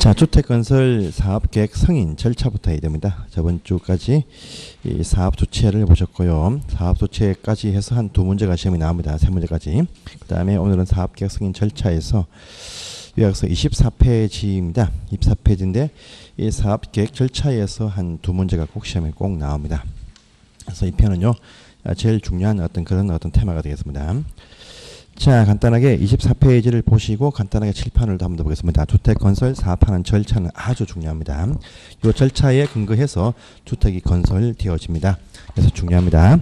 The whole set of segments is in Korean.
자, 주택건설 사업계획 승인 절차부터 해야 됩니다. 저번 주까지 이 사업 조치를 보셨고요. 사업 조치까지 해서 한 두 문제가 시험이 나옵니다. 세 문제까지. 그 다음에 오늘은 사업계획 승인 절차에서 요약서 24페이지입니다. 24페이지인데 이 사업계획 절차에서 한 두 문제가 꼭 시험에 꼭 나옵니다. 그래서 이 편은요. 제일 중요한 어떤 그런 어떤 테마가 되겠습니다. 자, 간단하게 24페이지를 보시고 간단하게 칠판을 한번 더 보겠습니다. 주택 건설 사업하는 절차는 아주 중요합니다. 이 절차에 근거해서 주택이 건설되어집니다. 그래서 중요합니다.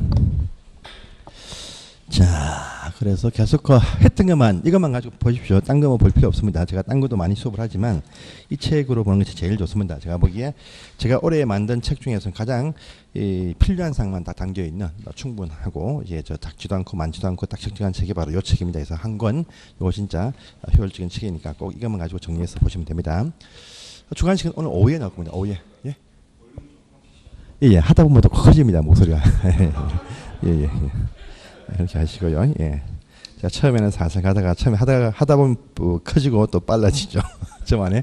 자, 그래서 계속 그 했던 것만 이것만 가지고 보십시오. 딴거뭐볼 필요 없습니다. 제가 딴 것도 많이 수업을 하지만 이 책으로 보는 것이 제일 좋습니다. 제가 보기에 제가 올해 만든 책 중에서 가장 이 필요한 사항만 다 담겨 있는 충분하고 이제 저 작지도 않고 많지도 않고 딱 적정한 책이 바로 이 책입니다. 그래서 한 권 이거 진짜 효율적인 책이니까 꼭 이것만 가지고 정리해서 보시면 됩니다. 주간식은 오늘 오후에 나올 겁니다. 오후에 예. 예, 예. 하다 보면 더 커집니다 목소리가. 예, 예. 예. 이렇게 하시고요. 예. 자, 처음에는 살살 가다가 처음에 하다가 하다 보면 뭐 커지고 또 빨라지죠. 저만의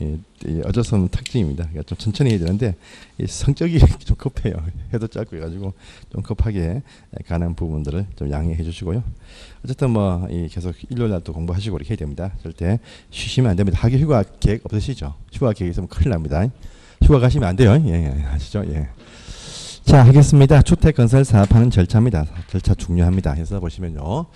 예, 예, 어쩔 수 없는 특징입니다. 그러니까 좀 천천히 해야 되는데 이 성격이 좀 급해요. 해도 짧고 해가지고 좀 급하게 가는 부분들을 좀 양해해 주시고요. 어쨌든 뭐이 계속 일요일 날또 공부하시고 이렇게 해야 됩니다. 절대 쉬시면 안 됩니다. 학교 휴가 계획 없으시죠? 휴가 계획 있으면 큰일 납니다. 휴가 가시면 안 돼요. 예, 예 아시죠? 예. 자, 하겠습니다. 주택 건설 사업하는 절차입니다. 절차 중요합니다. 해서 보시면요.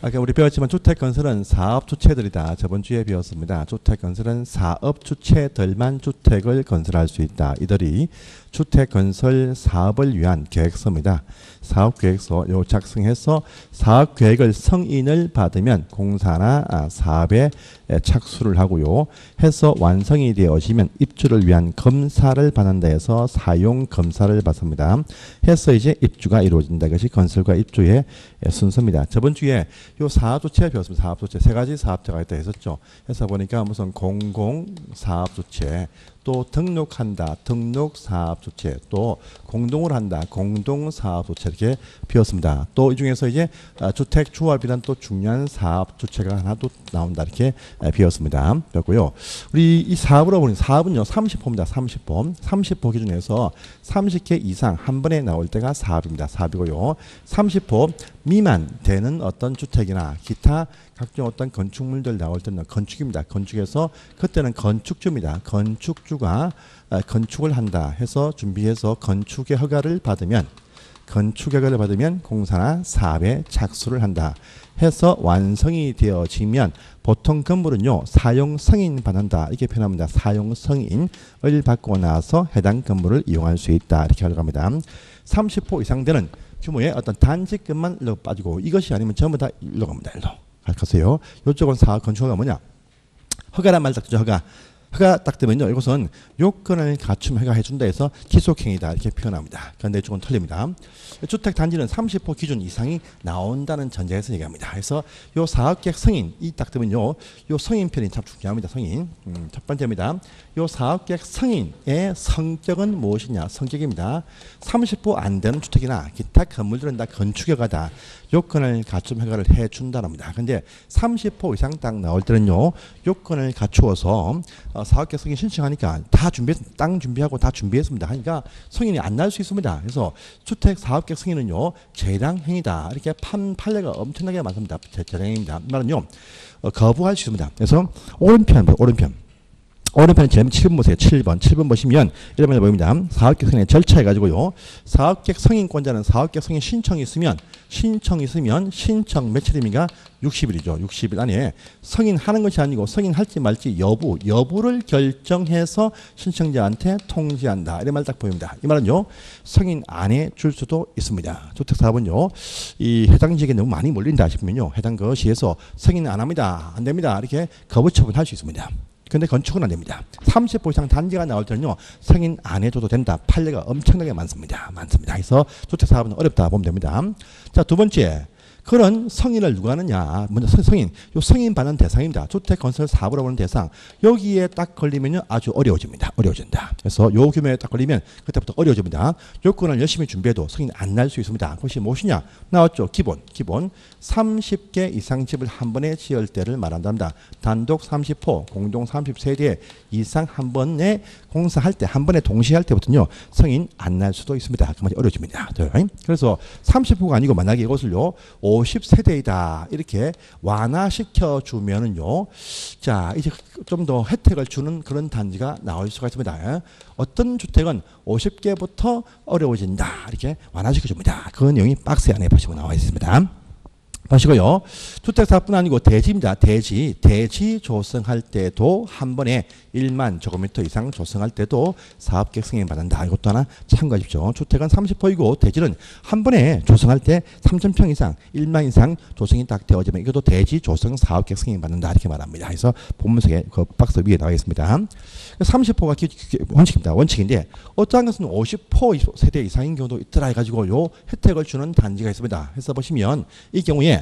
아까 우리 배웠지만 주택 건설은 사업 주체들이다. 저번 주에 배웠습니다. 주택 건설은 사업 주체들만 주택을 건설할 수 있다. 이들이 주택 건설 사업을 위한 계획서입니다. 사업 계획서 요 작성해서 사업 계획을 성인을 받으면 공사나 아, 사업에 착수를 하고요. 해서 완성이 되어지면 입주를 위한 검사를 받는다 해서 사용 검사를 받습니다. 해서 이제 입주가 이루어진다. 이것이 건설과 입주의 순서입니다. 저번 주에 요 사업 주체 배웠습니다. 사업 주체 세 가지 사업자가 있다 했었죠. 해서 보니까 무슨 공공 사업 주체 또 등록한다. 등록 사업 주체. 또 공동을 한다. 공동 사업 주체 이렇게 비웠습니다. 또 이 중에서 이제 아, 주택 조합이란 또 중요한 사업 주체가 하나 또 나온다. 이렇게 비웠습니다. 그렇고요. 우리 이 사업으로 보는 사업은요. 30호입니다. 30호. 30호 기준에서 30개 이상 한 번에 나올 때가 사업입니다. 사업이고요. 30호 미만 되는 어떤 주택이나 기타 각종 어떤 건축물들 나올 때는 건축입니다. 건축에서 그때는 건축주입니다. 건축주가 아, 건축을 한다 해서 준비해서 건축의 허가를 받으면 건축 허가를 받으면 공사나 사업에 착수를 한다 해서 완성이 되어지면 보통 건물은요 사용 승인 받는다 이렇게 표현합니다. 사용 승인을 받고 나서 해당 건물을 이용할 수 있다 이렇게 활용합니다. 30호 이상 되는 규모의 어떤 단지급만 일로 빠지고 이것이 아니면 전부 다 일로 갑니다. 일로. 가세요. 이쪽은 사업 건축허가 뭐냐? 허가란 말 딱죠 허가. 허가 딱 되면요. 이것은 요건을 갖춤 허가 해준다 해서 기속행위다 이렇게 표현합니다. 그런데 이쪽은 틀립니다. 주택 단지는 30호 기준 이상이 나온다는 전제에서 얘기합니다. 그래서 요 사업계획 승인 이 딱 되면요. 요 승인편이 참 중요합니다. 승인. 음, 첫 번째입니다. 요 사업계획 승인의 성격은 무엇이냐? 성격입니다. 30호 안 되는 주택이나 기타 건물들은 다 건축허가다. 요건을 갖춤 허가를 해 준다랍니다. 근데 30호 이상 딱 나올 때는요. 요건을 갖추어서 어, 사업계 승인 신청하니까 다 준비 땅 준비하고 다 준비했습니다. 하니까 승인이 안 날 수 있습니다. 그래서 주택 사업계 승인은요. 재량행위다. 이렇게 판 판례가 엄청나게 많습니다. 재량행위입니다. 말은요. 어, 거부할 수 있습니다. 그래서 오른편 오른편 오른편에 제일 7번 보세요. 7번. 7번 보시면 이런 보입니다. 사업계획 승인의 절차 해가지고요. 사업계획 승인권자는 사업계획 승인 신청이 있으면 신청이 있으면 신청 며칠입니까? 60일이죠. 60일 안에 승인하는 것이 아니고 승인할지 말지 여부 여부를 결정해서 신청자한테 통지한다. 이런 말 딱 보입니다. 이 말은요. 승인 안에 줄 수도 있습니다. 주택사업은요. 이 해당 지역에 너무 많이 몰린다 싶으면요. 해당 거시에서 승인 안 합니다. 안 됩니다. 이렇게 거부 처분할 수 있습니다. 근데 건축은 안 됩니다. 30호 이상 단지가 나올 때는요, 승인 안 해줘도 된다. 판례가 엄청나게 많습니다. 많습니다. 그래서 주택 사업은 어렵다 보면 됩니다. 자, 두 번째. 그런 성인을 누가 하느냐? 먼저 성- 성인, 요 성인 받는 대상입니다. 주택 건설 사업으로 보는 대상. 여기에 딱 걸리면요 아주 어려워집니다. 어려워진다. 그래서 요 규모에 딱 걸리면 그때부터 어려워집니다. 요건을 열심히 준비해도 성인 안 날 수 있습니다. 그것이 무엇이냐? 나왔죠. 기본, 기본 30개 이상 집을 한 번에 지을 때를 말한답니다. 단독 30호, 공동 30세대 이상 한 번에 공사할 때, 한 번에 동시에 할 때부터는요, 성인 안 날 수도 있습니다. 그만이 어려워집니다. 네. 그래서 30호가 아니고 만약에 이것을요, 50세대이다. 이렇게 완화시켜 주면은요, 자, 이제 좀 더 혜택을 주는 그런 단지가 나올 수가 있습니다. 어떤 주택은 50개부터 어려워진다. 이렇게 완화시켜 줍니다. 그 내용이 박스 안에 보시면 나와 있습니다. 보시고요. 주택사뿐 아니고 대지입니다. 대지. 대지 조성할 때도 한 번에 1만 제곱미터 이상 조성할 때도 사업계획 승인 받는다. 이것도 하나 참고하십시오. 주택은 30호이고 대지는 한 번에 조성할 때 3,000평 이상, 1만 이상 조성이 딱 되어지면 이것도 대지 조성 사업계획 승인 받는다. 이렇게 말합니다. 그래서 본문석에 그 박스 위에 나와 있습니다. 30호가 기, 기, 원칙입니다. 원칙인데 어떠한 것은 50호 세대 이상인 경우도 있더라 해가지고 요 혜택을 주는 단지가 있습니다. 해서 보시면 이 경우에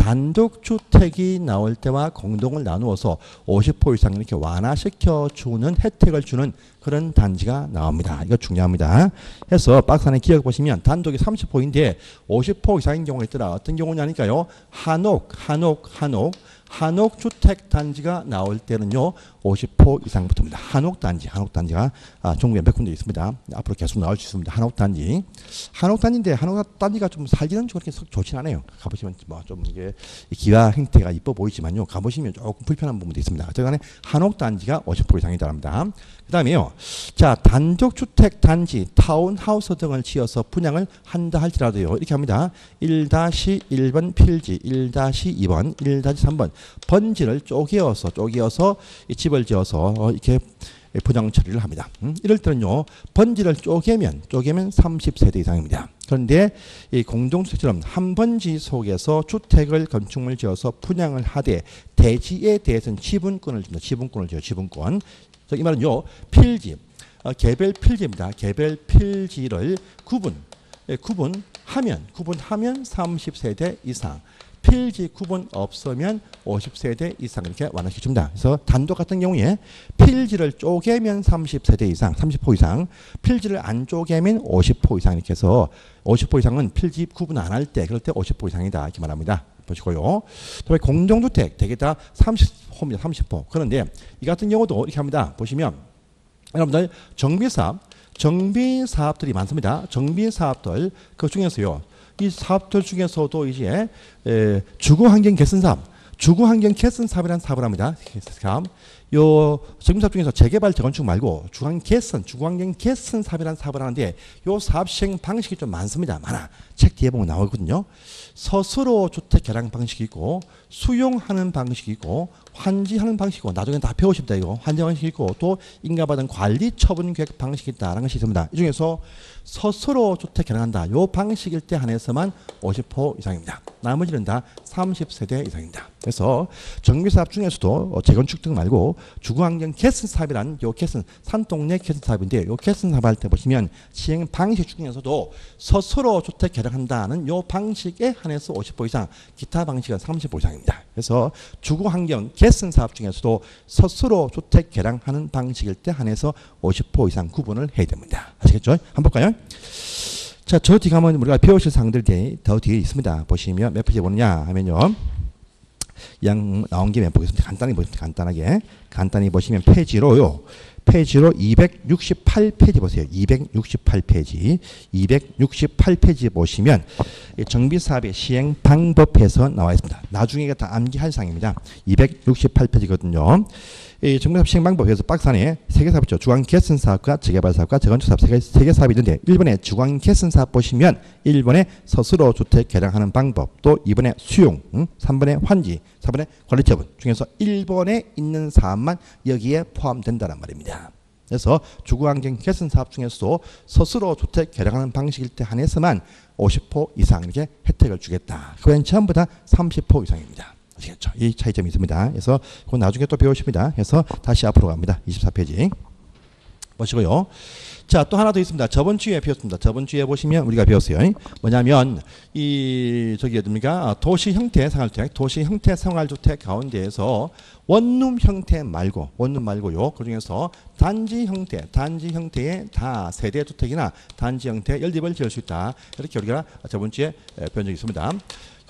단독 주택이 나올 때와 공동을 나누어서 50호 이상 이렇게 완화시켜 주는 혜택을 주는 그런 단지가 나옵니다. 이거 중요합니다. 해서 박스 안에 기억 보시면 단독이 30호인데 50호 이상인 경우가 있더라. 어떤 경우냐니까요. 한옥, 한옥, 한옥. 한옥 주택 단지가 나올 때는요 50호 이상부터입니다. 한옥 단지, 한옥 단지가 아, 전국에 몇 군데 있습니다. 앞으로 계속 나올 수 있습니다. 한옥 단지, 한옥 단지인데 한옥 단지가 좀 살기는 그렇게 썩 좋진 않아요. 가보시면 뭐 좀 이게 기와 형태가 이뻐 보이지만요, 가보시면 조금 불편한 부분도 있습니다. 어쨌간에 한옥 단지가 50호 이상이다 합니다. 그 다음에요, 자 단독 주택 단지, 타운하우스 등을 지어서 분양을 한다 할지라도요 이렇게 합니다. 1-1번 필지, 1-2번, 1-3번 번지를 쪼개어서 쪼개어서 이 집을 지어서 어, 이렇게 분양 처리를 합니다. 음, 이럴 때는요 번지를 쪼개면 쪼개면 30세대 이상입니다. 그런데 이 공동주택처럼 한 번지 속에서 주택을 건축물 지어서 분양을 하되 대지에 대해서는 지분권을 줍니다. 지분권을 줘요. 지분권. 자, 이 말은요 필지 어, 개별 필지입니다. 개별 필지를 구분 예, 구분하면 구분하면 30세대 이상 필지 구분 없으면 50세대 이상 이렇게 완화시켜 줍니다. 그래서 단독 같은 경우에 필지를 쪼개면 30세대 이상, 30호 이상, 필지를 안 쪼개면 50호 이상 이렇게 해서 50호 이상은 필지 구분 안 할 때 그럴 때 50호 이상이다 이렇게 말합니다. 보시고요. 또 공동주택 대개 다 30호입니다. 30호. 그런데 이 같은 경우도 이렇게 합니다. 보시면 여러분들 정비사업 정비 사업들이 많습니다. 정비 사업들 그 중에서요. 이 사업들 중에서도 이제 에, 주거 환경 개선 사업, 주거 환경 개선 사업이라는 사업을 합니다. 사업. 요 정비 사업 중에서 재개발 재건축 말고 주거 개선, 주거 환경 개선 사업이라는 사업을 하는데 요 사업 시행 방식이 좀 많습니다. 많아. 책 뒤에 보면 나오거든요. 스스로 주택 개량 방식이 있고 수용하는 방식이 있고 환지하는 방식이고 나중에 다 배우십니다 이거 환지 방식이 있고 또 인가받은 관리 처분 계획 방식이 있다라는 것이 있습니다. 이 중에서 스스로 주택 개량한다. 요 방식일 때 한해서만 50호 이상입니다. 나머지는 다 30세대 이상입니다. 그래서 정비사업 중에서도 어, 재건축 등 말고 주거환경 개선 사업이란 요 개선 산동네 개선 사업인데 요 개선 사업 할 때 보시면 시행 방식 중에서도 스스로 주택 개량한다는 요 방식에 한해서 50호 이상 기타 방식은 30호 이상입니다. 그래서 주거 환경 개선 사업 중에서도 스스로 주택 개량하는 방식일 때 한해서 50호 이상 구분을 해야 됩니다. 아시겠죠? 한번 볼까요? 자, 저 뒤에 가면 우리가 배우실 사항들이 더 뒤에 있습니다. 보시면 몇 페이지 보느냐 하면요. 양 나온 김에 보겠습니다. 간단히 보겠습니다. 간단하게. 간단히 보시면 페이지로요. 페이지로 268페이지 보세요. 268페이지. 268페이지 보시면 정비사업의 시행 방법에서 나와 있습니다. 나중에 다 암기할 사항입니다. 268페이지거든요. 이 정비사업 시행 방법에서 박스 안에 세개 사업 있죠. 주환 개선 사업과 재개발 사업과 재건축 사업 세개 세개 사업이 있는데 1번에 주환 개선 사업 보시면 1번에 스스로 주택 개량하는 방법 또 2번에 수용 음? 3번에 환지 4번에 관리 처분 중에서 1번에 있는 사업만 여기에 포함된다는 말입니다. 그래서 주거환경 개선 사업 중에서도 스스로 주택 개량하는 방식일 때 한해서만 50호 이상 이렇게 혜택을 주겠다. 그건 전부 다 30호 이상입니다. 아시겠죠? 이 차이점이 있습니다. 그래서 그건 나중에 또 배우십니다. 그래서 다시 앞으로 갑니다. 24페이지. 보시고요. 자, 또 하나 더 있습니다. 저번 주에 배웠습니다. 저번 주에 보시면 우리가 배웠어요. 뭐냐면 이 저기 어딥니까? 도시 형태 생활주택, 도시 형태 생활주택 가운데에서 원룸 형태 말고 원룸 말고요. 그 중에서 단지 형태, 단지 형태의 다 세대 주택이나 단지 형태 연립을 지을 수 있다. 이렇게 우리가 저번 주에 배운 적이 있습니다.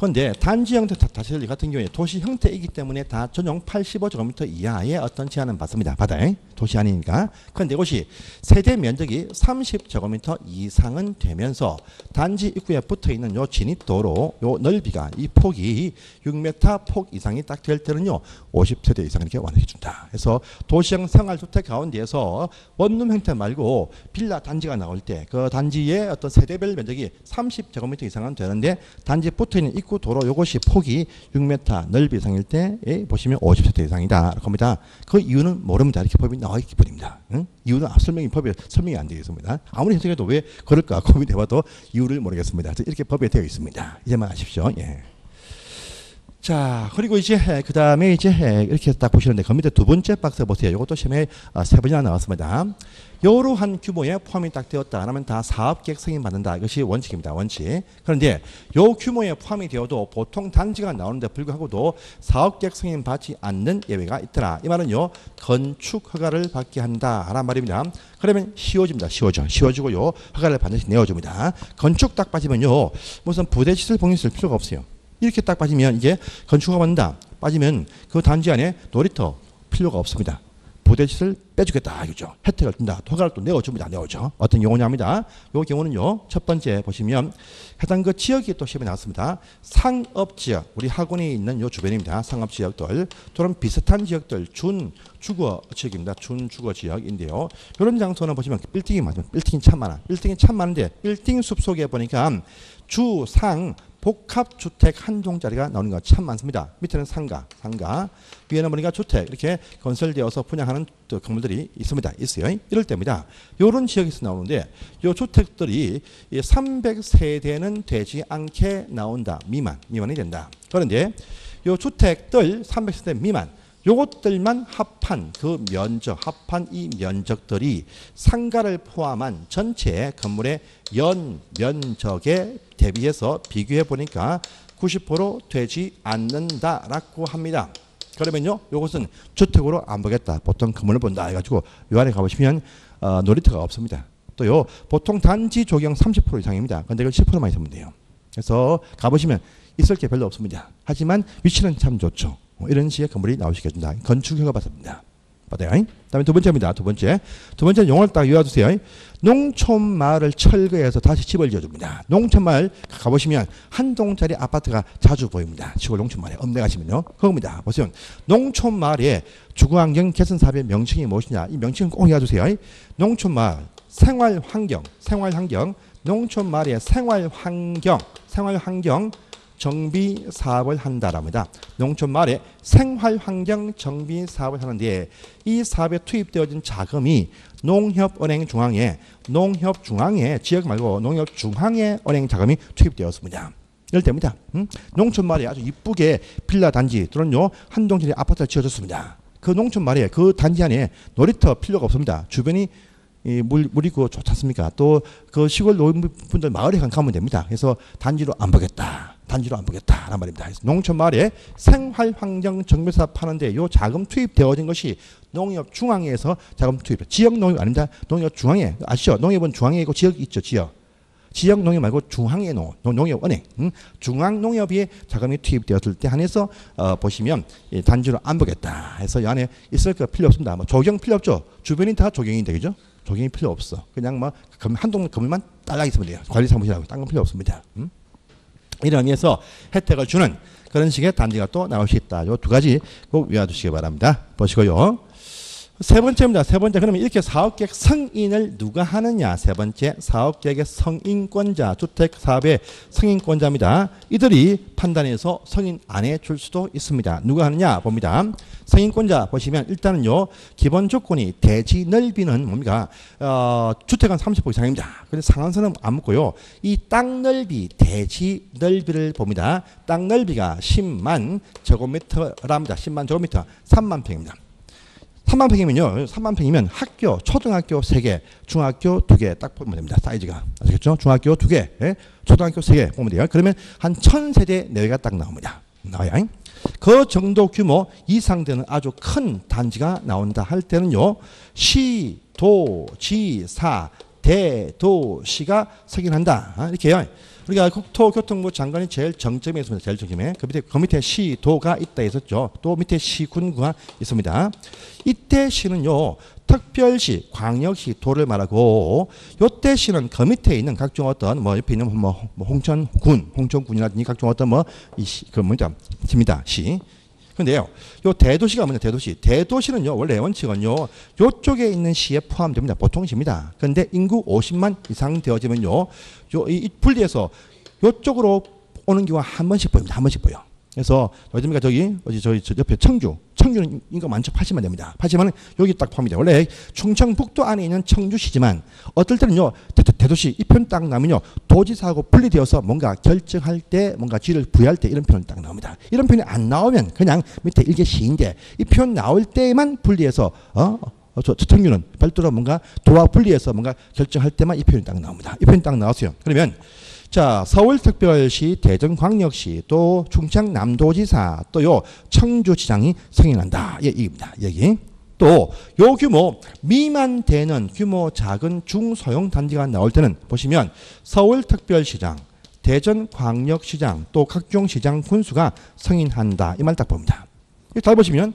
그런데 단지 형태 다시들 같은 경우에 도시 형태이기 때문에 다 전용 85제곱미터 이하의 어떤 제한은 받습니다. 받아요. 도시 아니니까. 그런데 이것이 세대 면적이 30제곱미터 이상은 되면서 단지 입구에 붙어 있는 요 진입도로 요 넓이가 이 폭이 6m 폭 이상이 딱 될 때는요 50세대 이상 이렇게 완화해 준다. 그래서 도시형 생활주택 가운데에서 원룸 형태 말고 빌라 단지가 나올 때 그 단지의 어떤 세대별 면적이 30제곱미터 이상은 되는데 단지 붙어 있는 입구 도로 요것이 폭이 6m 넓이 이상일 때 예, 보시면 50세대 이상이다. 겁니다. 그 이유는 모릅니다. 이렇게 법이 나와 있기 뿐입니다. 응? 이유는 설명이 법에 설명이 안 되어 있습니다. 아무리 해석해도 왜 그럴까 고민해봐도 이유를 모르겠습니다. 이렇게 법에 되어 있습니다. 이제만 아십시오. 예. 자, 그리고 이제 그 다음에 이제 이렇게 딱 보시는데 그 밑에 두 번째 박스 보세요. 이것도 시험에 아, 세 번이나 나왔습니다. 여러한 규모에 포함이 딱 되었다. 하면 다 사업계획 승인받는다. 이것이 원칙입니다. 원칙. 그런데 요 규모에 포함이 되어도 보통 단지가 나오는데 불구하고도 사업계획 승인 받지 않는 예외가 있더라. 이 말은요. 건축 허가를 받게 한다. 하란 말입니다. 그러면 쉬워집니다. 쉬워져. 쉬워지고요. 허가를 반드시 내어줍니다. 건축 딱 빠지면요. 무슨 부대 시설 봉인 쓸 필요가 없어요. 이렇게 딱 빠지면 이게 건축허가 받는다. 빠지면 그 단지 안에 놀이터 필요가 없습니다. 부대시설 빼주겠다 이거죠. 혜택을 준다. 허가를 또 내어줍니다. 내어줘. 어떤 경우냐입니다. 이 경우는요. 첫 번째 보시면 해당 그 지역이 또 시험에 나왔습니다. 상업 지역, 우리 학원이 있는 요 주변입니다. 상업 지역들, 또는 비슷한 지역들, 준 주거 지역입니다. 준 주거 지역인데요. 이런 장소는 보시면 빌딩이 맞으면 빌딩이 참 많아. 빌딩이 참 많은데 빌딩 숲 속에 보니까 주상 복합주택 한 종짜리가 나오는 거 참 많습니다. 밑에는 상가, 상가. 위에는 보니까 주택 이렇게 건설되어서 분양하는 건물들이 있습니다. 있어요. 이럴 때입니다. 이런 지역에서 나오는데 이 주택들이 300세대는 되지 않게 나온다. 미만, 미만이 된다. 그런데 이 주택들 300세대 미만 요것들만 합한 그 면적, 합한 이 면적들이 상가를 포함한 전체 건물의 연 면적에 대비해서 비교해 보니까 90% 되지 않는다라고 합니다. 그러면요, 이것은 주택으로 안 보겠다. 보통 건물을 본다 해가지고 요 안에 가보시면 어, 놀이터가 없습니다. 또요, 보통 단지 조경 30% 이상입니다. 근데 이걸 10%만 있으면 돼요. 그래서 가보시면 있을 게 별로 없습니다. 하지만 위치는 참 좋죠. 뭐 이런 식의 건물이 나오시게 된다. 건축 허가 받습니다. 받아요. 다음에 두 번째입니다. 두 번째. 두 번째 용어를 딱 외워두세요. 농촌 마을을 철거해서 다시 집을 지어줍니다. 농촌 마을 가보시면 한 동짜리 아파트가 자주 보입니다. 시골 농촌 마을에 읍내 가시면요. 그겁니다. 보세요. 농촌 마을의 주거환경 개선 사업의 명칭이 무엇이냐. 이 명칭은 꼭 외워두세요. 농촌 마을 생활 환경, 생활 환경, 농촌 마을의 생활 환경, 생활 환경 정비 사업을 한다랍니다. 농촌 마을에 생활 환경 정비 사업을 하는데 이 사업에 투입되어진 자금이 농협은행 중앙에 농협 중앙에 지역 말고 농협 중앙에 은행 자금이 투입되었습니다. 이럴 때입니다. 음? 농촌 마을에 아주 이쁘게 빌라 단지 또는요 한동짜리 아파트가 지어졌습니다. 그 농촌 마을에 그 단지 안에 놀이터 필요가 없습니다. 주변이 이 물, 물 있고 좋지 않습니까? 또 그 시골 노인분들 마을에 가면 됩니다. 그래서 단지로 안 보겠다. 단지로 안 보겠다라는 말입니다. 농촌 마을에 생활 환경 정비사 파는데 요 자금 투입되어진 것이 농협 중앙에서 자금 투입. 지역 농협 아닙니다. 농협 중앙에 아시죠? 농협은 중앙에 있고 지역 있죠. 지역. 지역 농협 말고 중앙의 농, 농협 은행, 음? 중앙 농협이 자금이 투입되었을 때 한해서 어, 보시면 예, 단지로 안 보겠다 해서 이 안에 있을 거 필요 없습니다. 뭐 조경 필요 없죠. 주변이 다 조경인데 그죠? 조경이 필요 없어. 그냥 뭐 한동 건물만 딸락 있으면 돼요. 관리 사무실하고 딴 건 필요 없습니다. 음? 이런 의미에서 혜택을 주는 그런 식의 단지가 또 나올 수 있다. 요두 가지 꼭 외워두시기 바랍니다. 보시고요. 세 번째입니다. 세 번째. 그러면 이렇게 사업계획 승인을 누가 하느냐? 세 번째. 사업계획의 승인권자, 주택사업의 승인권자입니다. 이들이 판단해서 승인 안 해줄 수도 있습니다. 누가 하느냐? 봅니다. 승인권자 보시면 일단은요. 기본 조건이 대지 넓이는 뭡니까? 어, 주택은 30% 이상입니다. 근데 상한선은 안 묻고요. 이 땅 넓이, 대지 넓이를 봅니다. 땅 넓이가 10만 제곱미터랍니다. 10만 제곱미터, 3만 평입니다. 3만 평이면요. 3만 평이면 학교, 초등학교 3개, 중학교 2개 딱 보면 됩니다. 사이즈가. 아시겠죠? 중학교 2개, 예? 초등학교 3개 보면 돼요. 그러면 한 1000세대 내외가 딱 나옵니다. 나와요. 그 정도 규모 이상 되는 아주 큰 단지가 나온다 할 때는요. 시, 도, 지, 사, 대, 도, 시가 승인한다. 아, 이렇게요. 우리가 국토교통부 장관이 제일 정점에 있습니다. 제일 정점에. 그 밑에, 그 밑에 시, 도가 있다 했었죠. 또 밑에 시, 군구가 있습니다. 이때 시는요, 특별시, 광역시, 도를 말하고, 요때 시는 그 밑에 있는 각종 어떤, 뭐, 옆에 있는 뭐, 뭐 홍천군, 홍천군이라든지 각종 어떤 뭐, 이 시, 그 뭐냐, 입니다. 시. 근데요, 요 대도시가 뭐냐, 대도시. 대도시는요, 원래 원칙은요, 요쪽에 있는 시에 포함됩니다. 보통 시입니다. 근데 인구 50만 이상 되어지면요, 요, 이 분리해서 요쪽으로 오는 경우가 한 번씩 보입니다. 한 번씩 보여. 그래서 어디입니까 저기 어디 저희 저 옆에 청주 청주는 인구 많죠 80만 됩니다 80만은 여기 딱 포함이 돼 원래 충청북도 안에 있는 청주시지만 어떨 때는요 대, 도시 이 편 딱 나면요 도지사하고 분리되어서 뭔가 결정할 때 뭔가 지를 부여할 때 이런 표현 딱 나옵니다 이런 표현이 안 나오면 그냥 밑에 일개 시인데 이 표현 나올 때만 분리해서 어 어, 저, 저 청주는 별도로 뭔가 도와 분리해서 뭔가 결정할 때만 이 표현이 딱 나옵니다. 이 표현이 딱 나왔어요. 그러면 자, 서울특별시, 대전광역시, 또 충청남도지사, 또요 청주지장이 승인한다. 예, 이겁니다. 여기. 또 요 규모 미만 되는 규모 작은 중소형 단지가 나올 때는 보시면 서울특별시장, 대전광역시장, 또 각종 시장 군수가 승인한다. 이 말 딱 봅니다. 잘 보시면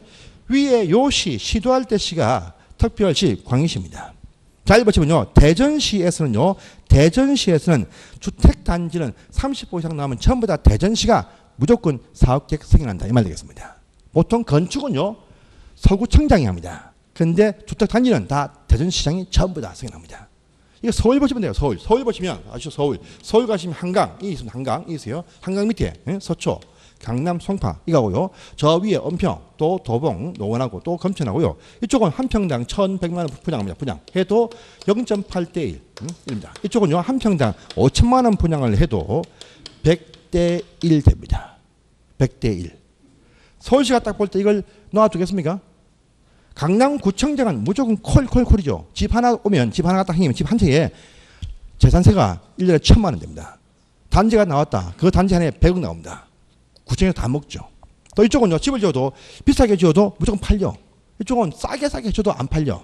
위에 요시, 시도할 때 시가 특별시, 광역시입니다. 잘 보시면요. 대전시에서는요. 대전시에서는 주택단지는 30호 이상 나오면 전부 다 대전시가 무조건 사업계획 승인한다. 이 말 되겠습니다. 보통 건축은요. 서구청장이 합니다. 근데 주택단지는 다 대전시장이 전부 다 승인합니다. 이거 서울 보시면 돼요. 서울. 서울 보시면 아시죠? 서울. 서울 가시면 한강. 이 있습니다. 한강. 이 있어요. 한강 밑에 예? 서초. 강남 송파 이거고요. 저 위에 은평 또 도봉 노원하고 또 검천하고요. 이쪽은 한 평당 1,100만 원 분양합니다. 분양 해도 0.8대 1 음, 입니다. 이쪽은요 한 평당 5천만 원 분양을 해도 100대 1 됩니다. 100대 1. 서울시가 딱 볼 때 이걸 놔두겠습니까? 강남구청장은 무조건 콜콜콜이죠. 집 하나 오면 집 하나가 딱 생기면 집 한 채에 재산세가 1년에 천만 원 됩니다. 단지가 나왔다. 그 단지 안에 100억 나옵니다. 구청에서 다 먹죠. 또 이쪽은요, 집을 지어도 비싸게 지어도 무조건 팔려. 이쪽은 싸게 싸게 줘도 안 팔려.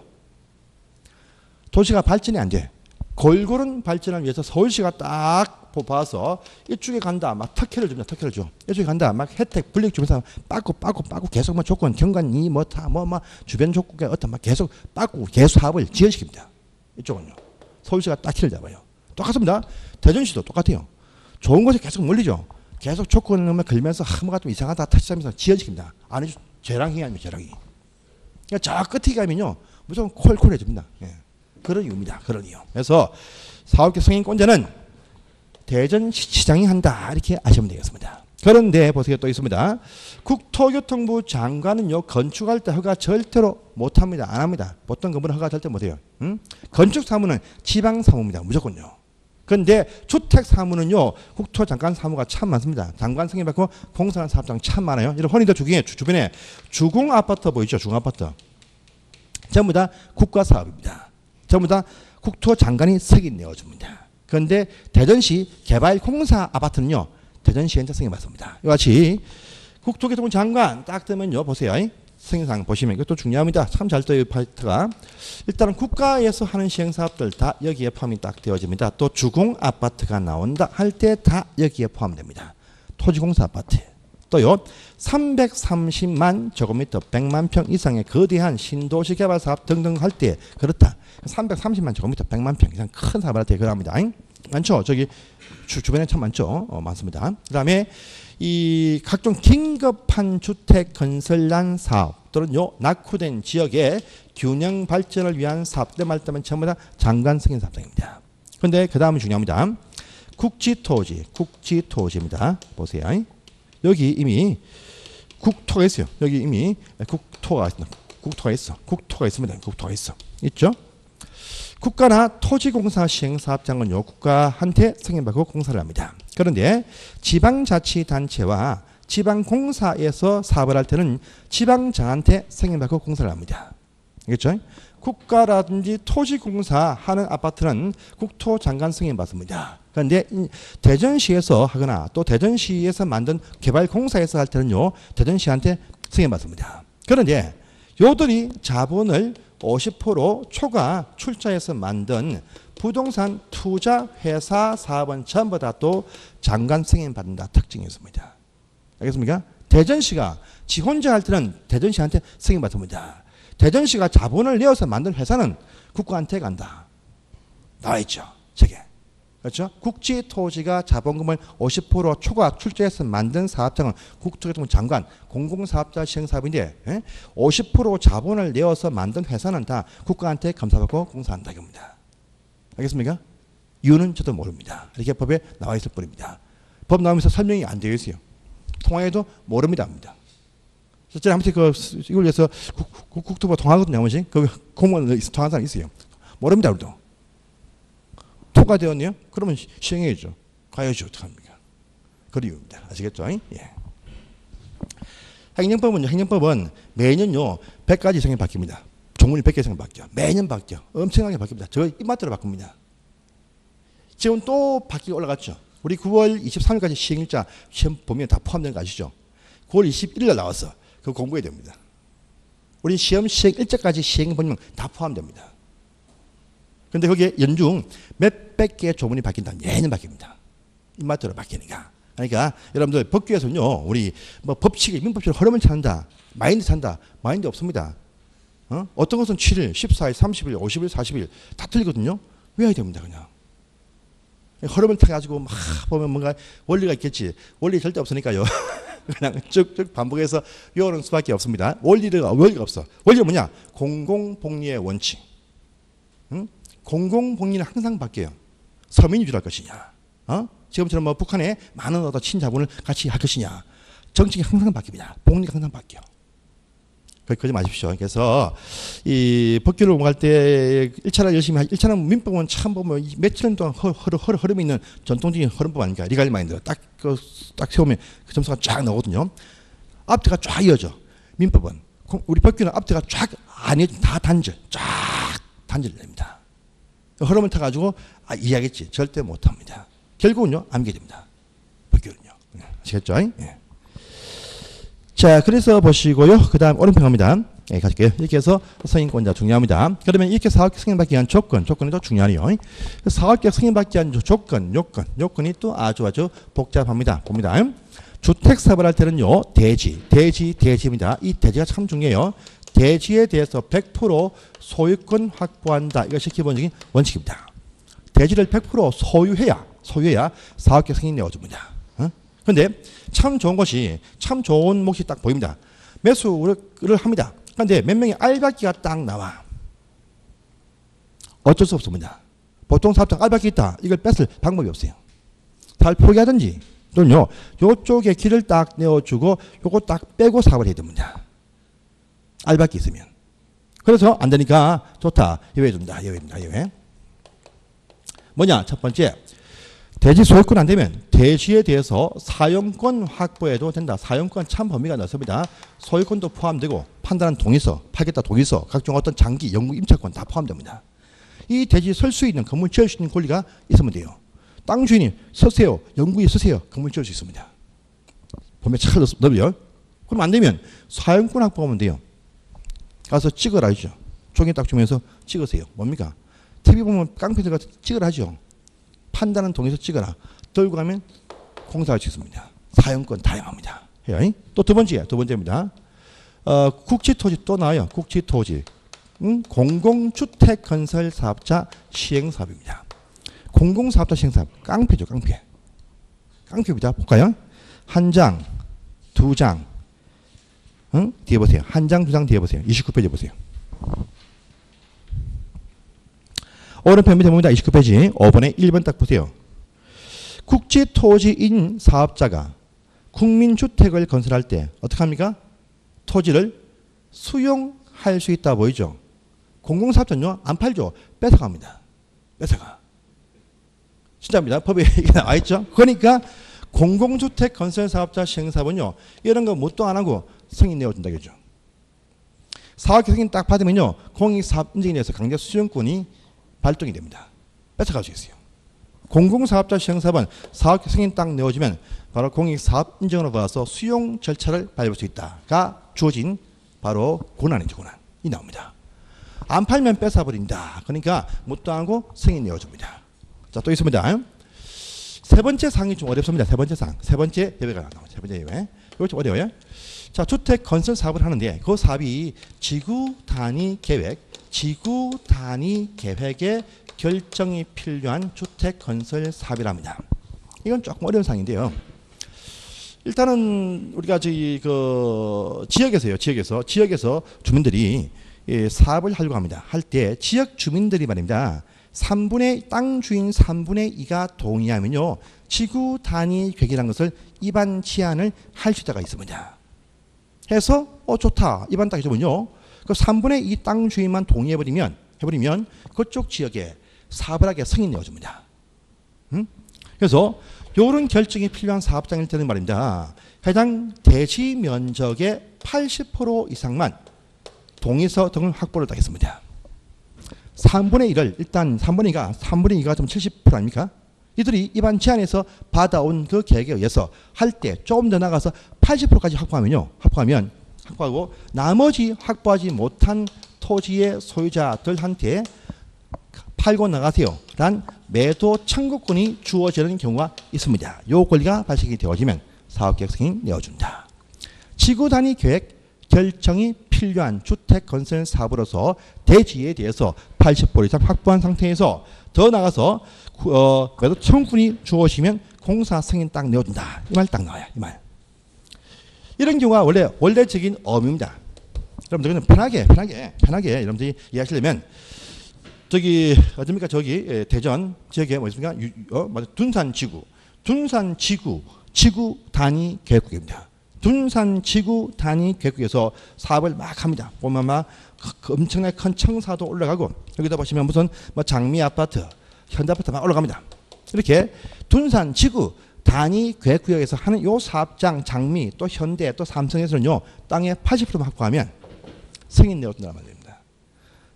도시가 발전이 안 돼. 골고른 발전을 위해서 서울시가 딱 봐서 이쪽에 간다. 막 특혜를 줍니다. 특혜를 줘. 이쪽에 간다. 막 혜택, 불이익 주면서 빠꾸, 빠꾸, 빠꾸 계속 뭐 조건, 경관이 뭐 다, 뭐, 막 주변 조건에 어떤 막 계속 빠꾸, 계속 사업을 지연시킵니다. 이쪽은요. 서울시가 딱 키를 잡아요. 똑같습니다. 대전시도 똑같아요. 좋은 곳에 계속 몰리죠. 계속 조건을 걸면서 하, 뭐가 좀 이상하다 터치하면서 지연시킵니다. 아니 재랑이 아니면 재랑이. 그러니까 저 끝에 가면요 무조건 콜콜해집니다. 예. 그런 이유입니다. 그런 이유. 그래서 사업계 승인권자는 대전 시장이 한다 이렇게 아시면 되겠습니다. 그런데 보세요 또 있습니다. 국토교통부 장관은요 건축할 때 허가 절대로 못합니다. 안 합니다. 보통 건물 허가 절대 못해요. 응? 건축 사무는 지방 사무입니다. 무조건요. 그런데 주택 사무는요 국토 장관 사무가 참 많습니다. 장관 승인 받고 공사하는 사업장 참 많아요. 이런 허니도 주경에 주변에 주공 아파트 보이죠? 주공 아파트 전부 다 국가 사업입니다. 전부 다 국토 장관이 승인 내어줍니다. 그런데 대전시 개발 공사 아파트는요 대전시한테 승인 받습니다. 이와 같이 국토교통부 장관 딱 뜨면요 보세요. 승인상 보시면 이것도 중요합니다. 참 잘 떠요 파트가. 일단은 국가에서 하는 시행사업들 다 여기에 포함이 딱 되어집니다. 또 주공 아파트가 나온다 할 때 다 여기에 포함됩니다. 토지공사 아파트. 또요 330만 제곱미터 100만 평 이상의 거대한 신도시 개발 사업 등등 할 때 그렇다. 330만 제곱미터 100만 평 이상 큰 사업을 할때 그럽니다. 많죠. 저기 주, 주변에 참 많죠. 어, 많습니다. 그다음에 이 각종 긴급한 주택 건설난 사업 또는 요 낙후된 지역의 균형 발전을 위한 사업들 말하면 전부 다 장관 승인 사업장입니다. 그런데 그 다음은 중요합니다. 국지토지, 국지토지입니다. 보세요. 여기 이미 국토가 있어요. 여기 이미 국토가. 국토가 있어. 국토가 있습니다. 국토가 있어. 있죠? 국가나 토지공사 시행사업장은요 국가한테 승인받고 공사를 합니다. 그런데 지방자치단체와 지방공사에서 사업을 할 때는 지방장한테 승인받고 공사를 합니다. 알겠죠? 국가라든지 토지공사 하는 아파트는 국토장관 승인 받습니다. 그런데 대전시에서 하거나 또 대전시에서 만든 개발공사에서 할 때는요 대전시한테 승인 받습니다. 그런데 요들이 자본을 50% 초과 출자해서 만든 부동산 투자 회사 사업은 전부 다 또 장관 승인 받는다 특징이 있습니다. 알겠습니까? 대전시가 지 혼자 할 때는 대전시한테 승인 받습니다. 대전시가 자본을 내어서 만든 회사는 국가한테 간다. 나와 있죠. 저게. 그렇죠? 국지 토지가 자본금을 50% 초과 출자해서 만든 사업장은 국토교통 장관 공공사업자 시행사업인데 예? 50% 자본을 내어서 만든 회사는 다 국가한테 감사받고 공사한다 이겁니다. 알겠습니까? 이유는 저도 모릅니다. 이렇게 법에 나와 있을 뿐입니다. 법 나오면서 설명이 안 되어 있어요. 통화에도 모릅니다. 합니다. 실제로 아무튼 그 이걸 위해서 국, 국 토부 통화거든요. 그 공무원 통화한 사람 있어요. 모릅니다. 우리도. 통과되었네요. 그러면 시행해야죠. 가야죠. 어떡합니까? 그 이유입니다. 아시겠죠? 예. 행정법은요. 행정법은 매년요. 100가지 이상이 바뀝니다. 종문이 100개 이상 바뀌어. 매년 바뀌어. 엄청나게 바뀝니다. 저 입맛대로 바꿉니다. 지금 또 바뀌고 올라갔죠. 우리 9월 23일까지 시행일자 시험 보면 다 포함된 거 아시죠? 9월 21일 날 나왔어. 그거 공부해야 됩니다. 우리 시험 시행 일자까지 시행 보면 다 포함됩니다. 근데 거기에 연중 몇백 개의 조문이 바뀐다. 매년 바뀝니다. 입맛대로 바뀌니까. 그러니까 여러분들 법규에서는요, 우리 뭐 법칙이 민법처럼 흐름을 찾는다. 마인드 찾는다. 마인드 없습니다. 어? 어떤 것은 7일, 14일, 30일, 50일, 40일 다 틀리거든요. 외워야 됩니다. 그냥. 흐름을 타가지고 막 보면 뭔가 원리가 있겠지. 원리 절대 없으니까요. 그냥 쭉쭉 반복해서 외우는 수밖에 없습니다. 원리가, 원리가 없어. 원리가 뭐냐? 공공복리의 원칙. 응? 공공복리는 항상 바뀌어요. 서민이 주할 것이냐. 어? 지금처럼 뭐 북한에 많은 어떤 친자본을 같이 할 것이냐. 정책이 항상 바뀝니다. 복리가 항상 바뀌어. 그러지 마십시오. 그래서 이 법규를 공부할 때 1차를 열심히 하 1차는 민법은 참 보면 며칠 동안 허, 허, 허, 흐름이 있는 전통적인 흐름법 아닙니까? 리갈 마인드. 딱, 그, 딱 세우면 그 점수가 쫙 나오거든요. 앞뒤가 쫙 이어져. 민법은. 우리 법규는 앞뒤가 쫙 아니, 다 단절. 쫙 단절 냅니다. 흐름을 타가지고 아, 이해하겠지. 절대 못합니다. 결국은요, 암게 됩니다. 법규는요. 네, 아시겠죠? 예. 자, 그래서 보시고요. 그 다음 오른평합니다. 예, 가실게요. 이렇게 해서 승인권자 중요합니다. 그러면 이렇게 사업계 승인받기 위한 조건, 조건이 더 중요하네요. 사업계 승인받기 위한 조건, 요건, 요건이 또 아주 아주 복잡합니다. 봅니다. 주택 사업을 할 때는요, 대지, 대지, 대지입니다. 이 대지가 참 중요해요. 대지에 대해서 100% 소유권 확보한다. 이것이 기본적인 원칙입니다. 대지를 100% 소유해야, 소유해야 사업계 승인 내어줍니다. 그런데 참 좋은 것이 참 좋은 몫이 딱 보입니다. 매수를 합니다. 그런데 몇 명의 알바기가 딱 나와. 어쩔 수 없습니다. 보통 사업장 알바기 있다. 이걸 뺏을 방법이 없어요. 잘 포기하든지 또는요. 요쪽에 길을 딱 내어주고 요거 딱 빼고 사업을 해야 됩니다. 알바기 있으면. 그래서 안 되니까 좋다. 예외준다. 예외입니다. 예외. 뭐냐? 첫 번째. 대지 소유권 안 되면 대지에 대해서 사용권 확보해도 된다. 사용권 참 범위가 넓습니다. 소유권도 포함되고 판단한 동의서, 파겠다 동의서, 각종 어떤 장기, 연구 임차권 다 포함됩니다. 이 대지에 설수 있는 건물 지을 수 있는 권리가 있으면 돼요. 땅 주인이 서세요, 연구에 서세요, 건물 지을 수 있습니다. 범위 참 넓어요. 그럼 안 되면 사용권 확보하면 돼요. 가서 찍으라 하죠. 종이 딱 주면서 찍으세요. 뭡니까? TV 보면 깡패들 같은 찍으라 하죠. 판단은 동의서 찍어라. 들고 가면 공사할 수 있습니다. 사용권 다양합니다. 또두 번째, 두 번째입니다. 어, 국지토지 또 나와요. 국지토지. 음, 공공주택 건설 사업자 시행 사업입니다. 공공 사업자 시행 사업. 깡패죠, 깡패. 깡패입니다. 볼까요? 한 장, 두 장. 응? 뒤에 보세요. 한 장, 두 장 뒤에 보세요. 29페이지 보세요. 오른편 밑에 봅니다. 29페이지 5번에 1번 딱 보세요. 국지토지인 사업자가 국민주택을 건설할 때 어떻게 합니까? 토지를 수용할 수 있다 보이죠. 공공사업자는요. 안 팔죠. 뺏어갑니다. 뺏어가. 진짜입니다. 법에 나와 있죠. 그러니까 공공주택 건설 사업자 시행사업은요. 이런 거 뭣도 안 하고 승인 내어준다겠죠. 사업 계획이 딱 받으면요. 공익사업 인증에 대해서 강제 수용권이 발동이 됩니다. 뺏어갈 수 있어요. 공공사업자 시행사업은 사업 승인 딱 내어주면 바로 공익사업 인증으로 봐서 수용 절차를 밟을 수 있다가 주어진 바로 고난이죠 고난 이 나옵니다. 안 팔면 뺏어버린다. 그러니까 못당하고 승인 내어줍니다. 자 또 있습니다. 세 번째 상이 좀 어렵습니다. 세 번째 상. 세 번째 예외가 나와요. 세 번째 예외. 이거 좀 어려워요. 자, 주택 건설 사업을 하는데 그 사업이 지구 단위 계획, 지구 단위 계획의 결정이 필요한 주택 건설 사업이랍니다. 이건 조금 어려운 상인데요. 일단은 우리가 저희 그 지역에서요, 지역에서 지역에서 주민들이 예, 사업을 하려고 합니다. 할 때 지역 주민들이 말입니다. 3분의 땅 주인 3분의 2가 동의하면요. 지구 단위 계획이라는 것을 입안 제한을 할 수 있다가 있습니다. 해서 어 좋다. 입안 딱 해주면요. 그 3분의 2 땅 주인만 동의해 버리면 해 버리면 그쪽 지역에 사업을 하게 승인 내어 줍니다. 음? 그래서 요런 결정이 필요한 사업장일 때는 말입니다. 해당 대지 면적의 80% 이상만 동의서 등을 확보를 하겠습니다. 3분의 1을 일단 3분의 2가 3분의 2가 좀 70% 아닙니까? 이들이 입안 제안에서 받아온 그 계획에 의해서 할 때 조금 더 나가서 80%까지 확보하면요. 확보하면 확보하고 나머지 확보하지 못한 토지의 소유자들한테 팔고 나가세요. 란 매도 청구권이 주어지는 경우가 있습니다. 요 권리가 발생이 되어지면 사업계획 승인 내어준다. 지구 단위 계획 결정이 필요한 주택 건설 사업으로서 대지에 대해서 80% 이상 확보한 상태에서 더 나가서 어, 매도 청구권이 주어지면 공사 승인 딱 내어준다. 이 말 딱 나와요. 이 말. 이런 경우가 원래 원래적인 어미입니다. 여러분들 편하게 편하게 편하게 여러분들이 이해하시려면 저기 어딥니까 저기 예, 대전 지역에 뭐 있습니까? 유, 어, 맞아. 둔산 지구, 둔산 지구 지구 단위 계획국입니다. 둔산 지구 단위 계획국에서 사업을 막 합니다. 보면 막그 엄청나게 큰 청사도 올라가고 여기다 보시면 무슨 뭐 장미 아파트, 현대 아파트 막 올라갑니다. 이렇게 둔산 지구 단위 계획구역에서 하는 요 사업장 장미 또 현대 또 삼성에서는요 땅의 80%만 확보하면 승인 내어준다는 말입니다.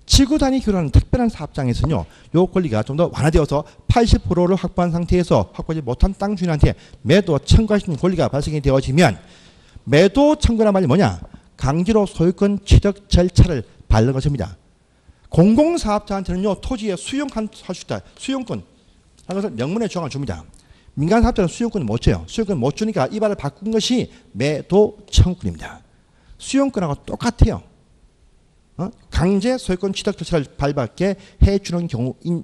지구 단위 규라는 특별한 사업장에서는요 요 권리가 좀 더 완화되어서 80%를 확보한 상태에서 확보하지 못한 땅 주인한테 매도 청구할 수 있는 권리가 발생이 되어지면 매도 청구란 말이 뭐냐 강제로 소유권 취득 절차를 밟는 것입니다. 공공사업자한테는요 토지에 수용할 수 있다 수용권 하는 것을 명문의 조항을 줍니다. 민간 사업자는 수용권을 못 줘요. 수용권 못 주니까 이 말을 바꾼 것이 매도 청구권입니다. 수용권하고 똑같아요. 어? 강제 소유권 취득 절차를 밟게 해주는 경우인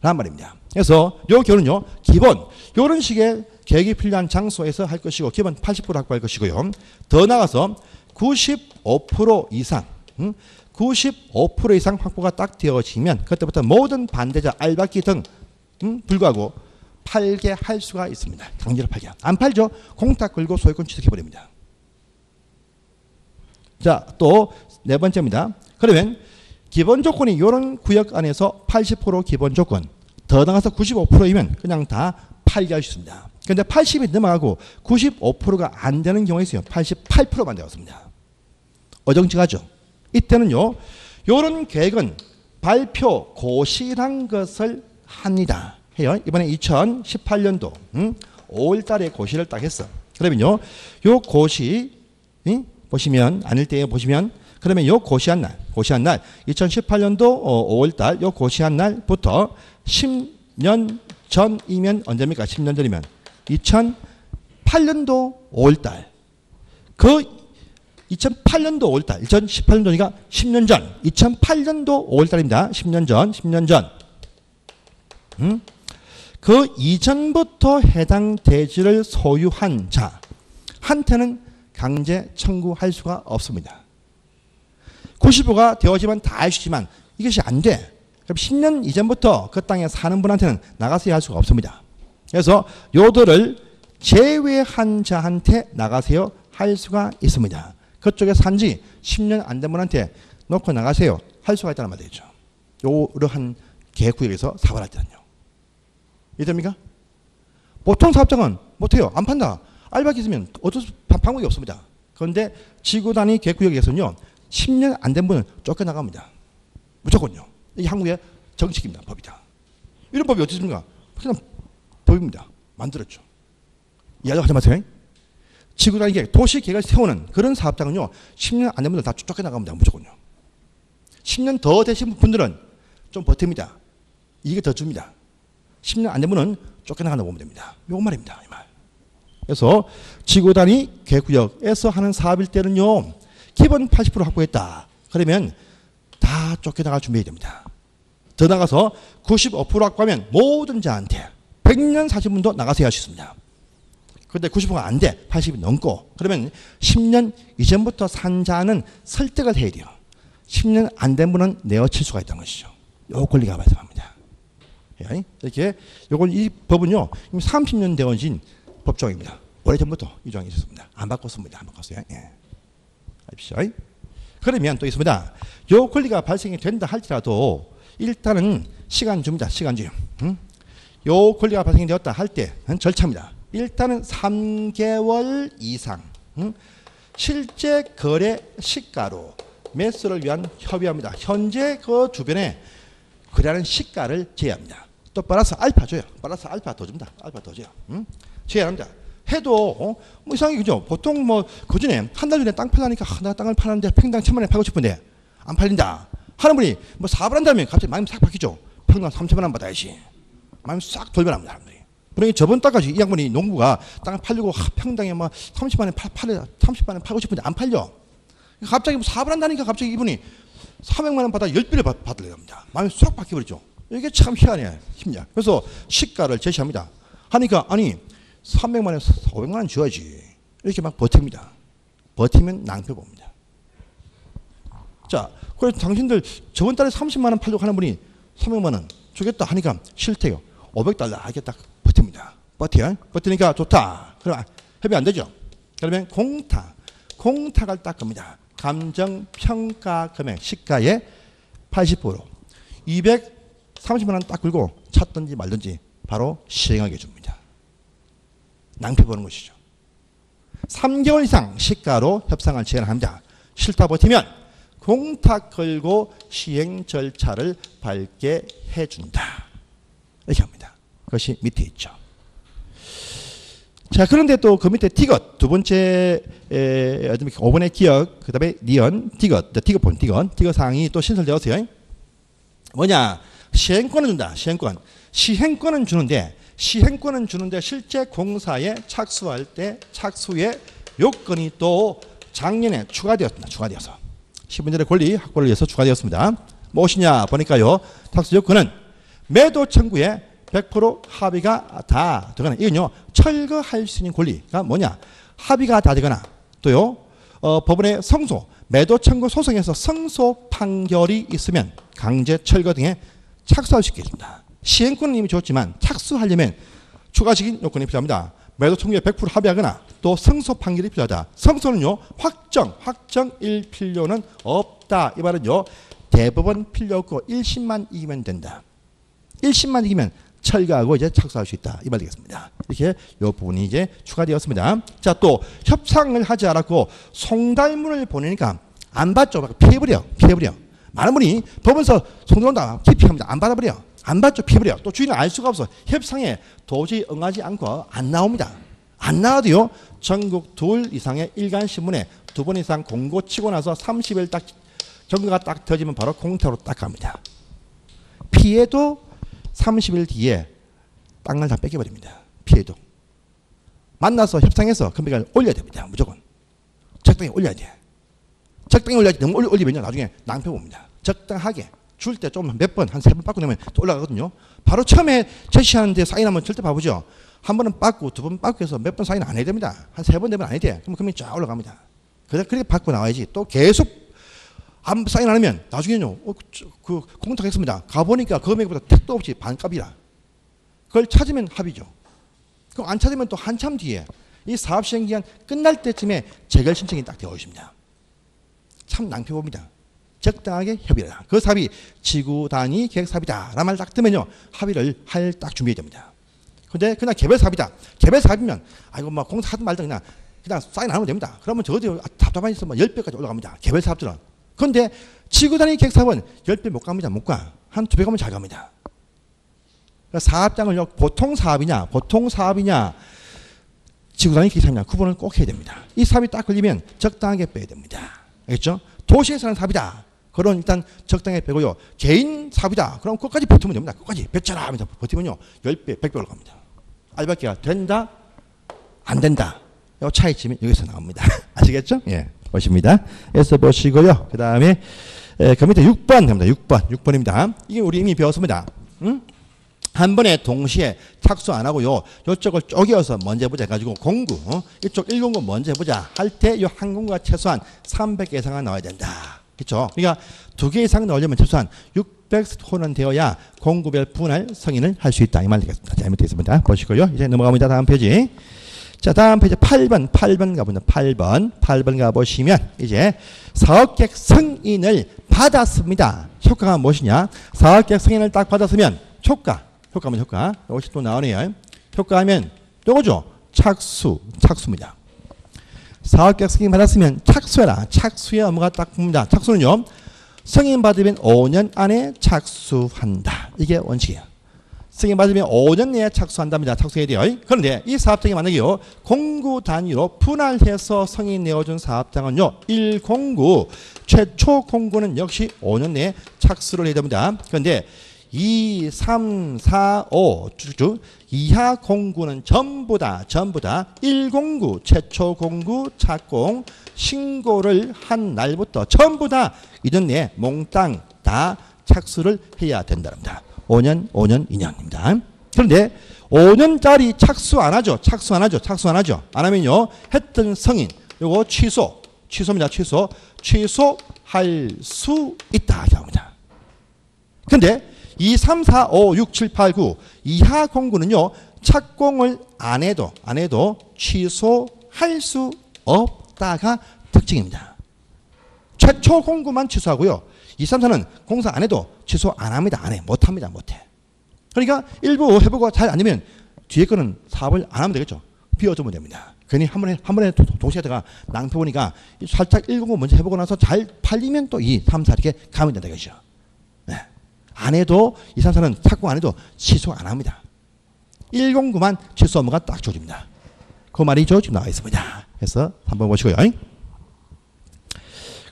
란 말입니다. 그래서 요 경우는요 기본 요런 식의 계획이 필요한 장소에서 할 것이고 기본 80% 확보할 것이고요. 더 나가서 95% 이상 음? 95% 이상 확보가 딱 되어지면 그때부터 모든 반대자 알박기 등 음? 불구하고 팔게 할 수가 있습니다. 강제로 팔게. 안 팔죠? 공탁 걸고 소유권 취득해버립니다. 자, 또 네 번째입니다. 그러면 기본 조건이 이런 구역 안에서 80% 기본 조건, 더 나가서 95%이면 그냥 다 팔게 할 수 있습니다. 그런데 80이 넘어가고 95%가 안 되는 경우가 있어요. 88%만 되었습니다. 어정쩡하죠. 이때는요, 이런 계획은 발표 고시란 것을 합니다. 해요. 이번에 2018년도 음? 5월 달에 고시를 딱 했어. 그러면요. 요 고시 음? 보시면 아닐 때 보시면 그러면 요 고시한 날, 고시한 날 2018년도 5월 달요 고시한 날부터 10년 전이면 언제입니까? 10년 전이면 2008년도 5월 달. 그 2008년도 5월 달, 2018년도니까 10년 전, 2008년도 5월 달입니다. 10년 전, 10년 전. 음? 그 이전부터 해당 대지를 소유한 자한테는 강제 청구할 수가 없습니다. 95가 되어지면 다 있지만 이것이 안 돼. 그럼 10년 이전부터 그 땅에 사는 분한테는 나가세요 할 수가 없습니다. 그래서 요들을 제외한 자한테 나가세요 할 수가 있습니다. 그쪽에 산지 10년 안 된 분한테 놓고 나가세요 할 수가 있다는 말이죠. 요러한 계획구역에서 사업을 할 때는요. 이해됩니까? 보통 사업장은 못해요. 안 판다. 알바기 있으면 어쩔 수 방법이 없습니다. 그런데 지구 단위 계획구역에서는요. 10년 안 된 분은 쫓겨나갑니다. 무조건요. 이게 한국의 정책입니다. 법이다. 이런 법이 어디 있습니까? 그냥 법입니다. 만들었죠. 이해하지 마세요. 지구 단위계 도시 계획을 세우는 그런 사업장은요. 10년 안된 분들 다 쫓겨나갑니다. 무조건요. 10년 더 되신 분들은 좀 버팁니다. 이게 더 줍니다. 10년 안 되면은 쫓겨나간다고 보면 됩니다. 요거 말입니다. 이 말. 그래서 지구 단위 계획구역에서 하는 사업일 때는요. 기본 80% 확보했다. 그러면 다 쫓겨나갈 준비해야 됩니다. 더 나가서 95% 확보하면 모든 자한테 100년 사신 분도 수 있습니다. 근데 90%가 안 돼. 80이 넘고. 그러면 10년 이전부터 산 자는 설득을 해야 돼요. 10년 안 된 분은 내어칠 수가 있다는 것이죠. 요 권리가 발생합니다. 예, 이렇게 요걸 이 법은요. 이미 30년 되어진 법조항입니다. 오래전부터 이 조항이 있었습니다. 안 바꿨습니다. 안 바꿨어요. 예. 알십시오. 그러면 또 있습니다. 요 권리가 발생이 된다 할지라도 일단은 시간 줍니다. 시간 주. 응? 요 권리가 발생이 되었다 할 때는 절차입니다. 일단은 3개월 이상 응? 실제 거래 시가로 매수를 위한 협의합니다. 현재 그 주변에 거래하는 시가를 제외합니다. 또 플러스 알파 줘요. 플러스 알파 더 줍니다. 알파 더 줘요. 응? 제외합니다. 해도 어? 뭐 이상하게 그죠? 보통 뭐 그 전에 한 달 전에 땅 팔라니까 아, 나 땅을 파는데 평당 천만 원에 팔고 싶은데 안 팔린다. 하는 분이 뭐 사업을 한다면 갑자기 마음이 싹 바뀌죠. 평당 3천만 원 받아야지. 마음이 싹 돌변합니다. 사람들이. 그러니 저번 달까지 이 양반이 농부가 땅을 팔려고 하, 평당에 막 30만 원에 팔, 팔 30만 원에 팔고 싶은데 안 팔려. 갑자기 뭐 사업을 한다니까 갑자기 이분이 400만 원 받아 10배를 받, 받으려 합니다. 마음이 싹 바뀌어버리죠. 이게 참 희한해. 힘이야. 그래서 시가를 제시합니다. 하니까 아니 300만 원에서 500만 원 줘야지. 이렇게 막 버팁니다. 버티면 낭패 봅니다. 자, 그래서 당신들 저번 달에 30만 원 팔려고 하는 분이 300만 원 주겠다 하니까 싫대요. 500달러 이렇게 딱 버팁니다. 버텨. 버티니까 좋다. 그럼 협의 안 되죠. 그러면 공타. 공탁을 딱 겁니다. 감정 평가 금액 시가의 80% 230만 원딱 걸고 찾든지 말든지 바로 시행하게 줍니다. 낭패 보는 것이죠. 3개월 이상 시가로 협상을 진행합니다. 싫다 버티면 공탁 걸고 시행 절차를 밟게 해준다. 이렇게 합니다. 그것이 밑에 있죠. 자, 그런데 또 그 밑에 티것 두 번째 에, 5번의 기억, 그 다음에 니언, 티것, 티것 본 티것, 티것 사항이 또 신설되었어요. 뭐냐? 시행권을 준다. 시행권. 시행권은 주는데 시행권은 주는데 실제 공사에 착수할 때 착수의 요건이 또 작년에 추가되었습니다. 추가되어서 시민들의 권리 확보를 위해서 추가되었습니다. 무엇이냐 보니까요. 탁수 요건은 매도 청구에 100% 합의가 다 되거나 이건요 철거할 수 있는 권리가 뭐냐 합의가 다 되거나 또요 어, 법원의 성소 매도 청구 소송에서 성소 판결이 있으면 강제 철거 등에 착수할 수 있게 됩니다. 시행권은 이미 줬지만 착수하려면 추가적인 요건이 필요합니다. 매도 청구에 100% 합의하거나 또 성소 판결이 필요하다. 성소는요 확정 확정일 필요는 없다. 이 말은요 대법원 필요 없고 1심만 이기면 된다. 1심만 이기면 철거하고 이제 착수할 수 있다. 이말 되겠습니다. 이렇게 요 부분이 이제 추가되었습니다. 자, 또 협상을 하지 않았고 송달문을 보내니까 안 받죠. 피해버려. 피해버려. 많은 분이 법원서 송달온다. 피합니다. 안 받아버려. 안 받죠. 피해버려. 또 주인은 알 수가 없어. 협상에 도저히 응하지 않고 안 나옵니다. 안 나와도요. 전국 둘 이상의 일간 신문에 두 번 이상 공고 치고 나서 30일 딱 경고가 딱 터지면 바로 공태로 딱 갑니다. 피해도 30일 뒤에 땅을 다 뺏겨버립니다. 피해도. 만나서 협상해서 금액을 올려야 됩니다. 무조건. 적당히 올려야 돼. 적당히 올려야지. 너무 올리면 나중에 낭패 봅니다. 적당하게. 줄 때 좀 몇 번, 한 세번 받고 나면 또 올라가거든요. 바로 처음에 제시하는데 사인하면 절대 바보죠. 한 번은 받고 두번 받고 해서 몇 번 사인 안 해야 됩니다. 한 세 번 되면 안 해야 돼. 그럼 금액이 쫙 올라갑니다. 그렇게 받고 나와야지. 또 계속 안 사인 안 하면 나중에는요. 어, 그 공탁했습니다. 가보니까 그 금액보다 택도 없이 반값이라. 그걸 찾으면 합의죠. 그럼 안 찾으면 또 한참 뒤에 이 사업 시행 기간 끝날 때쯤에 재결 신청이 딱 되어 있습니다. 참 낭패 봅니다. 적당하게 협의를 하라. 그 사업이 지구 단위 계획 사업이다. 라는 말딱 뜨면요. 합의를 할 딱 준비해야 됩니다. 근데 그냥 개별 사업이다. 개별 사업이면 아이고 막 공사 하든 말든 그냥 그냥 사인 안 하면 됩니다. 그러면 저도 답답한 있으면 10배까지 올라갑니다. 개별 사업들은. 그런데 지구 단위 계획 사업은 10배 못 갑니다. 못 가. 한 두 배 가면 잘 갑니다. 그러니까 사업장을 보통 사업이냐, 보통 사업이냐, 지구 단위 계획 사업이냐 구분을 꼭 해야 됩니다. 이 사업이 딱 걸리면 적당하게 빼야 됩니다. 알겠죠? 도시에서는 사업이다. 그런 일단 적당하게 빼고요. 개인 사업이다. 그럼 끝까지 버티면 됩니다. 끝까지 뱉자라 하면서 버티면요. 10배, 100배 올라갑니다. 알바기가 된다, 안 된다. 요 차이점이 여기서 나옵니다. 아시겠죠? 예. 보십니다. 에서 보시고요. 그 다음에 그 밑에 6번 됩니다. 6번. 6번입니다. 이게 우리 이미 배웠습니다. 응? 한 번에 동시에 착수 안 하고요. 이쪽을 쪼개어서 먼저 해보자 해가지고 공구 어? 이쪽 1공구 먼저 해보자 할 때 이 한 공구가 최소한 300개 이상은 나와야 된다. 그렇죠? 그러니까 두 개 이상 나오려면 최소한 600호는 되어야 공구별 분할 승인을 할 수 있다. 이 말 되겠습니다. 잘못되겠습니다. 보시고요. 이제 넘어갑니다. 다음 페이지. 자, 다음 페이지 8번, 8번 가보자. 8번, 8번 가보시면 이제 사업계획 승인을 받았습니다. 효과가 무엇이냐? 사업계획 승인을 딱 받았으면 효과, 효과면 효과. 이것이 또 나오네요. 효과하면 요거죠. 착수, 착수입니다. 사업계획 승인 받았으면 착수해라. 착수에 업무가 딱 붙습니다. 착수는요. 승인 받으면 5년 안에 착수한다. 이게 원칙이에요. 승인 받으면 5년 내에 착수한답니다. 착수해야 돼요. 그런데 이 사업장이 만약에요. 공구 단위로 분할해서 승인 내어준 사업장은요. 1공구 최초 공구는 역시 5년 내에 착수를 해야 됩니다. 그런데 2, 3, 4, 5 쭉쭉 이하 공구는 전부 다 전부 다 1공구 최초 공구 착공 신고를 한 날부터 전부 다 2년 내에 몽땅 다 착수를 해야 된답니다. 5년, 5년, 2년입니다. 그런데 5년짜리 착수 안 하죠. 착수 안 하죠. 착수 안 하죠. 안 하면요. 했던 승인 요거 취소. 취소입니다. 취소. 취소할 수 있다. 합니다. 근데 2, 3, 4, 5, 6, 7, 8, 9 이하 공구는요. 착공을 안 해도 안 해도 취소할 수 없다가 특징입니다. 최초 공구만 취소하고요. 2, 3, 4는 공사 안 해도 취소 안 합니다. 안 해. 못 합니다. 못 해. 그러니까 일부 해보고 잘안 되면 뒤에 거는 사업을 안 하면 되겠죠. 비워두면 됩니다. 괜히 한 번에, 한 번에 동시에 다가 낭패 보니까 살짝 1공고 먼저 해보고 나서 잘 팔리면 또 2, 3, 4 이렇게 가면 된다. 이거죠. 네. 안 해도 2, 3, 4는 착공 안 해도 취소 안 합니다. 109만 취소 업무가 딱 줘집니다. 그 말이죠. 지금 나와 있습니다. 그래서 한번 보시고요. 그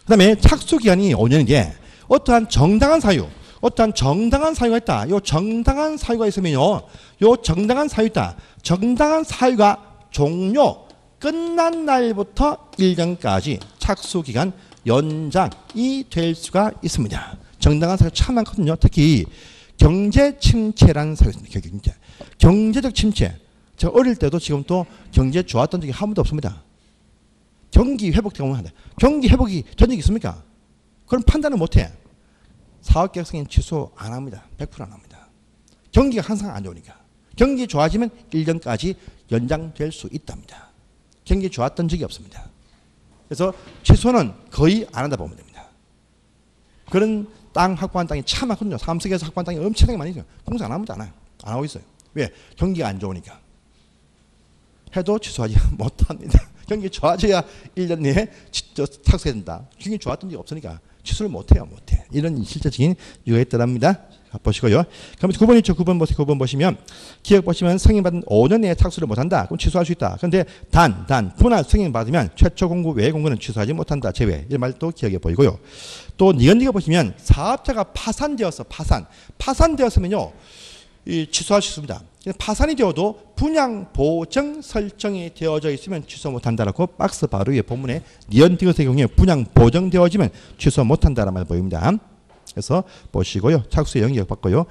다음에 착수 기간이 5년인데 어떠한 정당한 사유, 어떠한 정당한 사유가 있다. 요 정당한 사유가 있으면요. 요 정당한 사유 있다. 정당한 사유가 종료 끝난 날부터 1년까지 착수 기간 연장이 될 수가 있습니다. 정당한 사유 참 많거든요. 특히 경제 침체라는 사유가 있습니다. 경제. 경제적 침체. 저 어릴 때도 지금 또 경제 좋았던 적이 한 번도 없습니다. 경기 회복되면 한다. 경기 회복이 전 적이 있습니까? 그럼 판단을 못해. 사업계획 승인 취소 안 합니다. 100%안 합니다. 경기가 항상 안 좋으니까. 경기 좋아지면 1년까지 연장될 수 있답니다. 경기 좋았던 적이 없습니다. 그래서 취소는 거의 안 한다 보면 됩니다. 그런 땅 확보한 땅이 참 많거든요. 삼성에서 확보한 땅이 엄청나게 많이 있어요. 공사 안. 안, 해요. 안 하고 있어요. 왜? 경기가 안 좋으니까. 해도 취소하지 못합니다. 경기 좋아져야 1년 내에 착수해야 된다. 경기 좋았던 적이 없으니까 취소를 못해요. 못해. 이런 실제적인 이유가 있더랍니다. 보시고요. 그럼 9번 있죠. 9번 보세요. 9번 보시면 기억 보시면 승인받은 5년 내에 착수를 못한다. 그럼 취소할 수 있다. 그런데 단, 단 분할 승인받으면 최초 공고 외 공고는 취소하지 못한다. 제외. 이 말도 기억해 보이고요. 또 니언니가 보시면 사업자가 파산되어서 파산. 파산되었으면요. 이 취소할 수 있습니다. 파산이 되어도 분양 보정 설정이 되어져 있으면 취소 못한다라고 박스 바로 위에 본문에 니언티것의 경우에 분양 보정되어지면 취소 못한다라는 말 보입니다. 그래서 보시고요. 착수의 영역 바꿔요.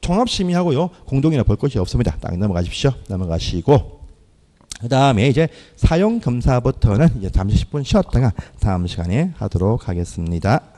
통합심의하고요. 공동이나 볼 것이 없습니다. 딱 넘어가십시오. 넘어가시고 그 다음에 이제 사용 검사부터는 이제 잠시 10분 쉬었다가 다음 시간에 하도록 하겠습니다.